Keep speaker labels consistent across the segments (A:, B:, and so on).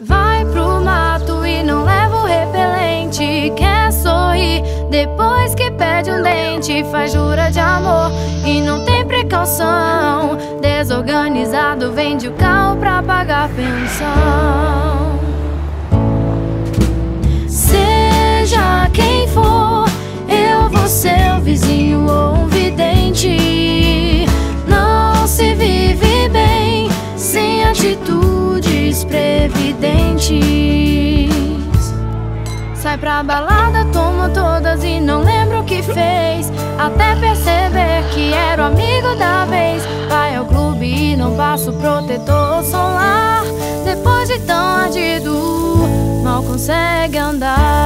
A: Vai pro mato e não leva o repelente. Quer sorrir depois que perde um dente. Faz jura de amor e não tem precaução. Desorganizado, vende o carro pra pagar pensão. Previdentes. Sai pra balada, toma todas e não lembra o que fez. Até perceber que era o amigo da vez. Vai ao clube e não passa o protetor solar. Depois de tão ardido, mal consegue andar.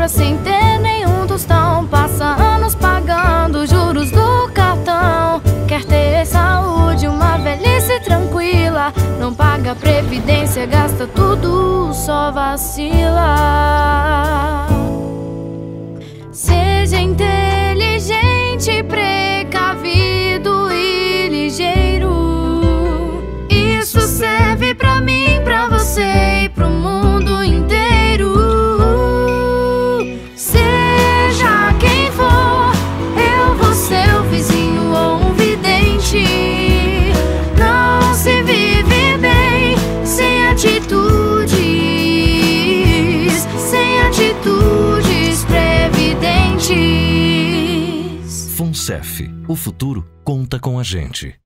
A: Compras sem ter nenhum tostão. Passa anos pagando juros do cartão. Quer ter saúde, uma velhice tranquila. Não paga previdência, gasta tudo, só vacila.
B: FUNCEF. O futuro conta com a gente.